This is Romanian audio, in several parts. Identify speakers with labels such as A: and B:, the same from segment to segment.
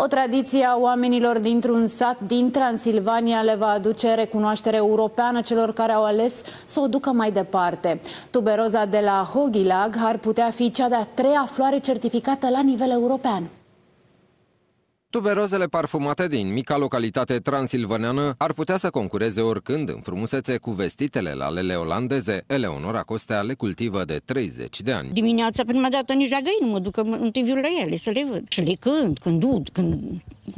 A: O tradiție a oamenilor dintr-un sat din Transilvania le va aduce recunoaștere europeană celor care au ales să o ducă mai departe. Tuberoza de la Hogilag ar putea fi cea de-a treia floare certificată la nivel european.
B: Tuberozele parfumate din mica localitate transilvaneană ar putea să concureze oricând în frumusețe cu vestitele lalele olandeze. Eleonora Costea le cultivă de 30 de ani.
C: Dimineața prima dată nici la găini mă duc întâi viu la ele să le văd. Și le cânt, când ud, când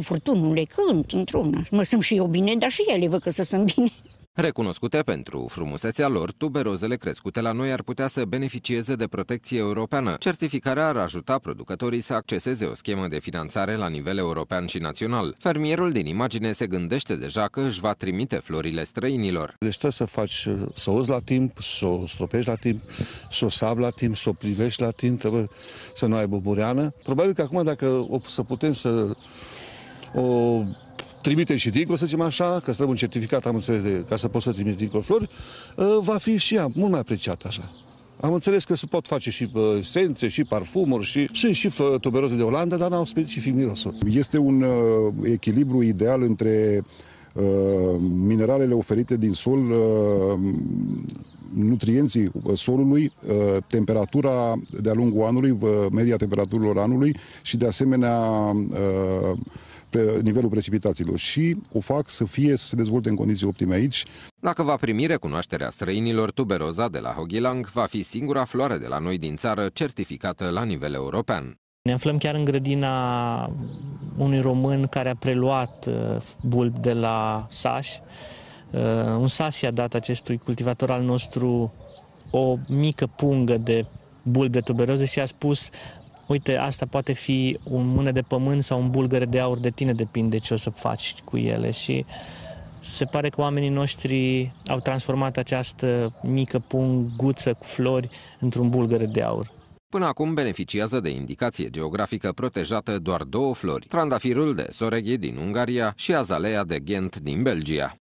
C: furtunul le cânt într-una. Mă sunt și eu bine, dar și ele văd că să sunt bine.
B: Recunoscute pentru frumusețea lor, tuberozele crescute la noi ar putea să beneficieze de protecție europeană. Certificarea ar ajuta producătorii să acceseze o schemă de finanțare la nivel european și național. Fermierul din imagine se gândește deja că își va trimite florile străinilor.
D: Deci trebuie să faci, să o la timp, să o stropești la timp, să o sab la timp, să o privești la timp, trebuie să nu ai bubureană. Probabil că acum dacă o, să putem să o trimite și dincolo, să zicem așa, că trebuie un certificat, am înțeles, de, ca să poți să trimiți dincolo flori, uh, va fi și ea mult mai apreciată așa. Am înțeles că se pot face și uh, esențe, și parfumuri, și sunt și tuberoze de Olanda, dar n-au specific mirosul.
E: Este un uh, echilibru ideal între uh, mineralele oferite din sol, uh, nutrienții solului, uh, temperatura de-a lungul anului, media temperaturilor anului și de asemenea nivelul precipitațiilor și o fac să fie să se dezvolte în condiții optime aici.
B: Dacă va primi recunoașterea străinilor, tuberoza de la Hogilang va fi singura floare de la noi din țară certificată la nivel european.
F: Ne aflăm chiar în grădina unui român care a preluat uh, bulb de la Saș. Uh, un sas i-a dat acestui cultivator al nostru o mică pungă de bulb de tuberoză și a spus uite, asta poate fi un mână de pământ sau un bulgăre de aur, de tine depinde ce o să faci cu ele și se pare că oamenii noștri au transformat această mică punguță cu flori într-un bulgăre de aur.
B: Până acum beneficiază de indicație geografică protejată doar două flori, trandafirul de Soreghi din Ungaria și azalea de Ghent din Belgia.